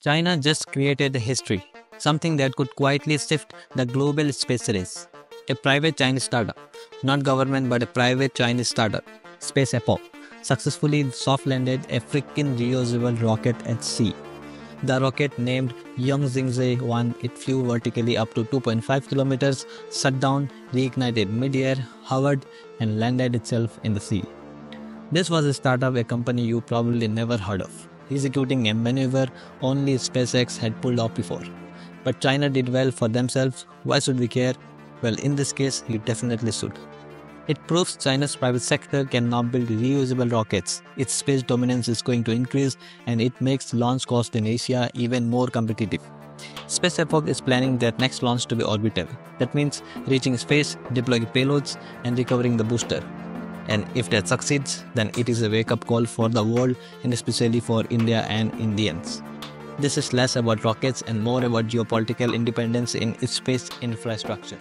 China just created a history, something that could quietly shift the global space race. A private Chinese startup, not government but a private Chinese startup, Space Epoch, successfully soft landed a freaking reusable rocket at sea. The rocket named Yuanxingzhe 1, it flew vertically up to 2.5 kilometers, shut down, reignited mid-air, hovered and landed itself in the sea. This was a startup, a company you probably never heard of executing a maneuver only SpaceX had pulled off before. But China did well for themselves, why should we care? Well, in this case, you definitely should. It proves China's private sector can now build reusable rockets. Its space dominance is going to increase and it makes launch cost in Asia even more competitive. Space Epoch is planning their next launch to be orbital. That means reaching space, deploying payloads, and recovering the booster. And if that succeeds, then it is a wake up call for the world and especially for India and Indians. This is less about rockets and more about geopolitical independence in space infrastructure.